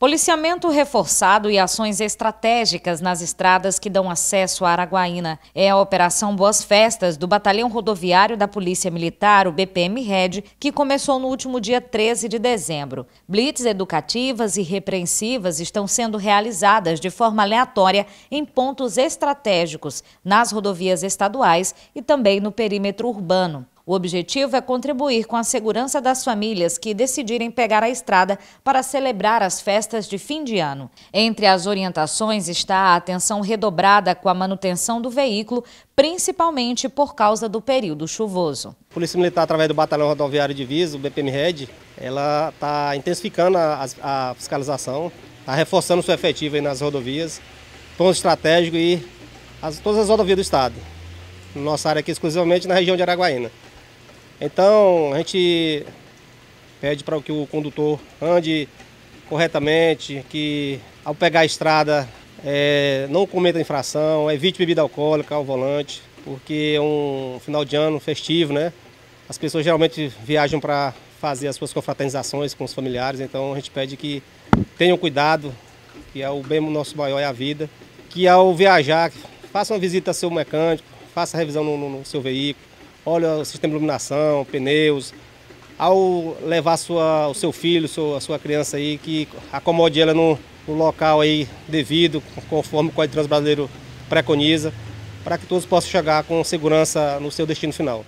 Policiamento reforçado e ações estratégicas nas estradas que dão acesso a Araguaína. É a Operação Boas Festas do Batalhão Rodoviário da Polícia Militar, o BPM Red, que começou no último dia 13 de dezembro. Blitz educativas e repreensivas estão sendo realizadas de forma aleatória em pontos estratégicos, nas rodovias estaduais e também no perímetro urbano. O objetivo é contribuir com a segurança das famílias que decidirem pegar a estrada para celebrar as festas de fim de ano. Entre as orientações está a atenção redobrada com a manutenção do veículo, principalmente por causa do período chuvoso. A Polícia Militar, através do Batalhão Rodoviário de Viso, o BPM Red, ela está intensificando a, a fiscalização, está reforçando o seu efetivo nas rodovias, ponto estratégico e as, todas as rodovias do estado. Nossa área aqui exclusivamente na região de Araguaína. Então a gente pede para que o condutor ande corretamente, que ao pegar a estrada é, não cometa infração, evite bebida alcoólica ao volante, porque é um final de ano festivo, né? As pessoas geralmente viajam para fazer as suas confraternizações com os familiares, então a gente pede que tenham cuidado, que é o bem nosso maior é a vida, que ao viajar, faça uma visita ao seu mecânico, faça revisão no, no seu veículo, olha o sistema de iluminação, pneus. Ao levar sua, o seu filho, a sua criança aí, que acomode ela no, no local aí devido, conforme o Código Trans Brasileiro preconiza, para que todos possam chegar com segurança no seu destino final.